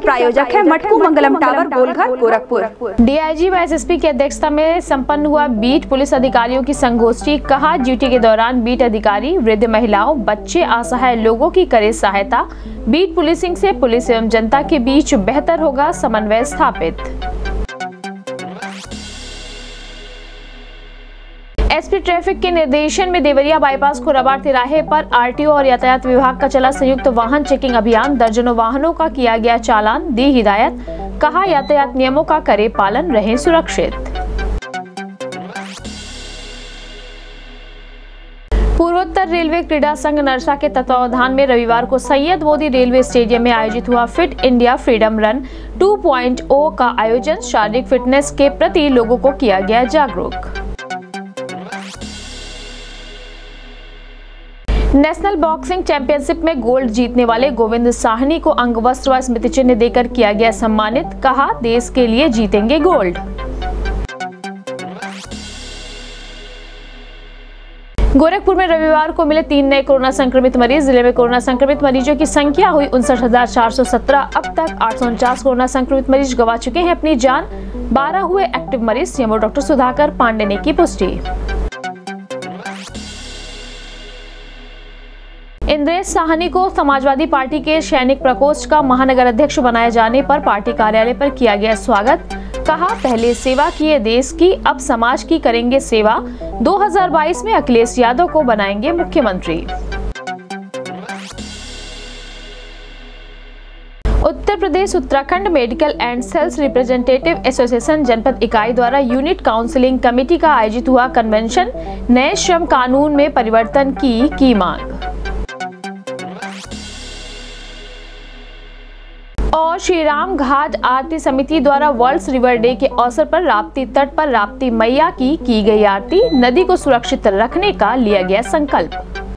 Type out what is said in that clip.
प्रायोजक है Matku Mangalam tower, Golghar, Gorakhpur. DIG व एसएसपी की अध्यक्षता में संपन्न हुआ बीट पुलिस अधिकारियों की संगोष्ठी, कहा ड्यूटी के दौरान बीट अधिकारी, वृद्ध महिलाओं, बच्चे, असहाय लोगों की करे सहायता। बीट पुलिसिंग ऐसी पुलिस एवं जनता के बीच बेहतर होगा समन्वय स्थापित। एसपी ट्रैफ़िक के निर्देशन में देवरिया बाईपास खुराबार तिराहे पर आरटीओ और यातायात विभाग का चला संयुक्त वाहन चेकिंग अभियान। दर्जनों वाहनों का किया गया चालान, दी हिदायत। कहा, यातायात नियमों का करे पालन, रहे सुरक्षित। पूर्वोत्तर रेलवे क्रीड़ा संघ नरसा के तत्वावधान में रविवार को सैयद मोदी रेलवे स्टेडियम में आयोजित हुआ फिट इंडिया फ्रीडम रन। 2.0 का आयोजन, शारीरिक फिटनेस के प्रति लोगों को किया गया जागरूक। नेशनल बॉक्सिंग चैंपियनशिप में गोल्ड जीतने वाले गोविंद साहनी को अंग वस्त्र व स्मृति चिन्ह देकर किया गया सम्मानित, कहा, देश के लिए जीतेंगे गोल्ड। गोरखपुर में रविवार को मिले तीन नए कोरोना संक्रमित मरीज़। ज़िले में कोरोना संक्रमित मरीजों की संख्या हुई उनसठ अब तक आठ सौ उनचास कोरोना संक्रमित मरीज़ गवा चुके हैं अपनी जान। 12 हुए एक्टिव मरीज़ सीएमओ डॉक्टर सुधाकर पांडे ने की पुष्टि। इंद्रेश साहनी को समाजवादी पार्टी के सैनिक प्रकोष्ठ का महानगर अध्यक्ष बनाए जाने पर पार्टी कार्यालय पर किया गया स्वागत। कहा, पहले सेवा किए देश की, अब समाज की करेंगे सेवा। 2022 में अखिलेश यादव को बनाएँगे मुख्यमंत्री। Uttar Pradesh Uttarakhand medical and sales representative association जनपद इकाई द्वारा यूनिट काउंसलिंग कमेटी का आयोजित हुआ कन्वेंशन। नए श्रम कानून में परिवर्तन की की मांग। और श्री राम घाट आरती समिति द्वारा वर्ल्ड रिवर डे के अवसर पर राप्ती तट पर राप्ती मैया की की गई आरती, नदी को सुरक्षित रखने का लिया गया संकल्प।